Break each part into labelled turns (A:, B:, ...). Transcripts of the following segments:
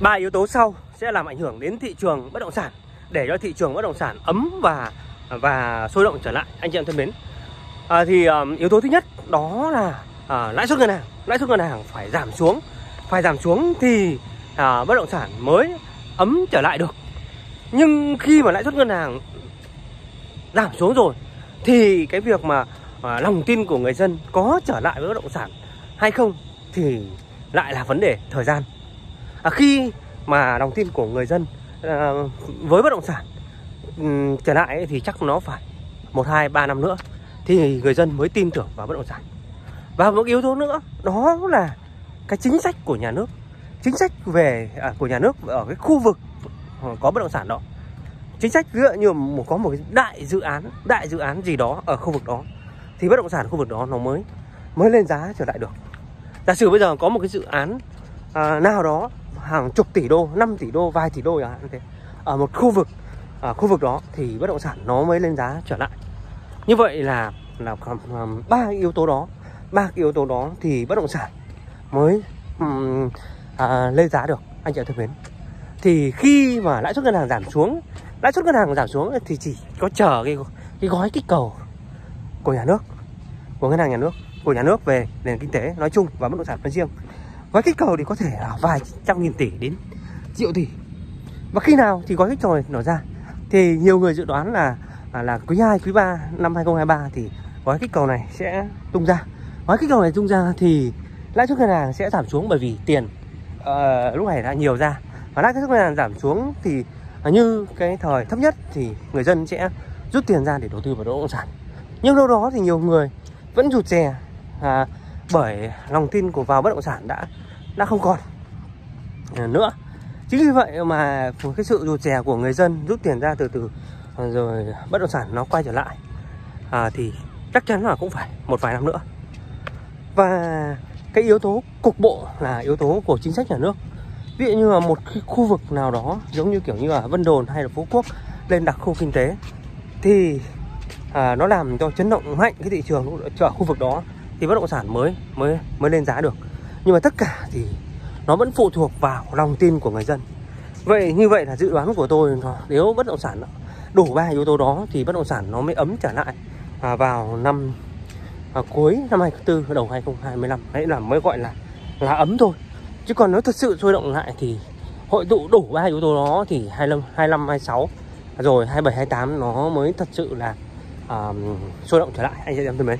A: ba yếu tố sau sẽ làm ảnh hưởng đến thị trường bất động sản để cho thị trường bất động sản ấm và và sôi động trở lại. Anh chị em thân mến. À, thì um, yếu tố thứ nhất đó là à, lãi suất ngân hàng. Lãi suất ngân hàng phải giảm xuống. Phải giảm xuống thì à, bất động sản mới ấm trở lại được. Nhưng khi mà lãi suất ngân hàng giảm xuống rồi thì cái việc mà à, lòng tin của người dân có trở lại với bất động sản hay không thì lại là vấn đề thời gian à, khi mà lòng tin của người dân à, với bất động sản um, trở lại thì chắc nó phải một hai ba năm nữa thì người dân mới tin tưởng vào bất động sản. Và một yếu tố nữa đó là cái chính sách của nhà nước. Chính sách về à, của nhà nước ở cái khu vực có bất động sản đó. Chính sách dựa như một có một cái đại dự án đại dự án gì đó ở khu vực đó thì bất động sản khu vực đó nó mới mới lên giá trở lại được. Giả sử bây giờ có một cái dự án à, nào đó hàng chục tỷ đô 5 tỷ đô vài tỷ đô chẳng hạn thế. Ở một khu vực ở khu vực đó thì bất động sản nó mới lên giá trở lại. Như vậy là là ba yếu tố đó ba yếu tố đó thì bất động sản mới um, à, lên giá được anh chị thân mến. Thì khi mà lãi suất ngân hàng giảm xuống lãi suất ngân hàng giảm xuống thì chỉ có chờ cái cái gói kích cầu của nhà nước của ngân hàng nhà nước của nhà nước về nền kinh tế nói chung và bất động sản nói riêng gói kích cầu thì có thể là vài trăm nghìn tỷ đến triệu tỷ. Và khi nào thì gói kích cầu này nở ra? Thì nhiều người dự đoán là à, là, quý 2, quý 3 năm 2023 thì gói kích cầu này sẽ tung ra. Gói kích cầu này tung ra thì lãi suất ngân hàng sẽ giảm xuống bởi vì tiền uh, lúc này đã nhiều ra. Và lãi suất ngân hàng giảm xuống thì uh, như cái thời thấp nhất thì người dân sẽ rút tiền ra để đầu tư vào bất động sản. Nhưng đâu đó thì nhiều người vẫn rụt rè uh, bởi lòng tin của vào bất động sản đã đã không còn. À, nữa. Chính vì vậy mà cái sự rụt rè của người dân rút tiền ra từ từ rồi bất động sản nó quay trở lại. À, thì chắc chắn là cũng phải một vài năm nữa. Và cái yếu tố cục bộ là yếu tố của chính sách nhà nước. Ví dụ như là một cái khu vực nào đó giống như kiểu như là Vân Đồn hay là Phú Quốc lên đặc khu kinh tế thì à, nó làm cho chấn động mạnh cái thị trường ở khu vực đó thì bất động sản mới mới mới lên giá được nhưng mà tất cả thì nó vẫn phụ thuộc vào lòng tin của người dân. Vậy như vậy là dự đoán của tôi nếu bất động sản đủ ba yếu tố đó thì bất động sản nó mới ấm trở lại à, vào năm à, cuối năm 2024 đầu 2025 đấy là mới gọi là là ấm thôi. Chứ còn nếu thật sự sôi động lại thì hội tụ đủ ba yếu tố đó thì 25 25 26 rồi 27 28 nó mới thật sự là uh, sôi động trở lại. Anh chị em thân mến.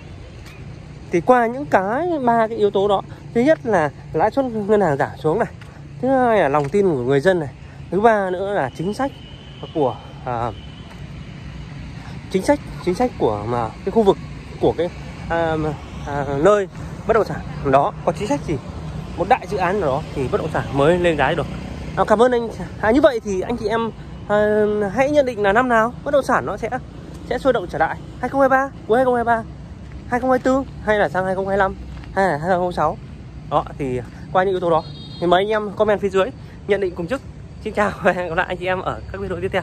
A: Thì qua những cái ba cái yếu tố đó thứ nhất là lãi suất ngân hàng giảm xuống này. Thứ hai là lòng tin của người dân này. Thứ ba nữa là chính sách của uh, chính sách chính sách của mà cái khu vực của cái à, à, nơi bất động sản đó. Có chính sách gì? Một đại dự án nào đó thì bất động sản mới lên giá được. À, cảm ơn anh. À, như vậy thì anh chị em à, hãy nhận định là năm nào bất động sản nó sẽ sẽ sôi động trở lại. 2023 cuối 2023 2024 hay là sang 2025 hay là 2026 đó, thì qua những yếu tố đó, thì mời anh em comment phía dưới nhận định cùng chức. Xin chào và hẹn gặp lại anh chị em ở các video tiếp theo.